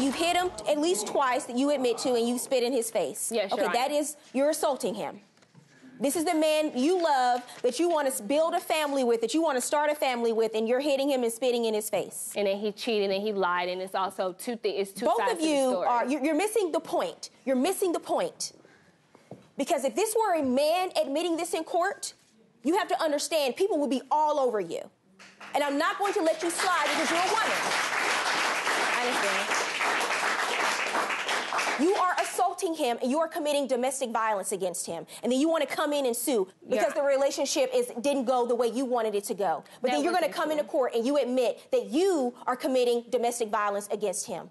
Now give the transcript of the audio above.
You've hit him at least twice that you admit to, and you spit in his face. Yes, Okay, that is, you're assaulting him. This is the man you love, that you want to build a family with, that you want to start a family with, and you're hitting him and spitting in his face. And then he cheated and he lied, and it's also two things. It's two Both sides of to the you story. are, you're, you're missing the point. You're missing the point. Because if this were a man admitting this in court, you have to understand people would be all over you. And I'm not going to let you slide because you're a woman. I understand. You are assaulting him and you are committing domestic violence against him. And then you want to come in and sue because Yeah. the relationship is didn't go the way you wanted it to go. But That then you're going to come into court and you admit that you are committing domestic violence against him.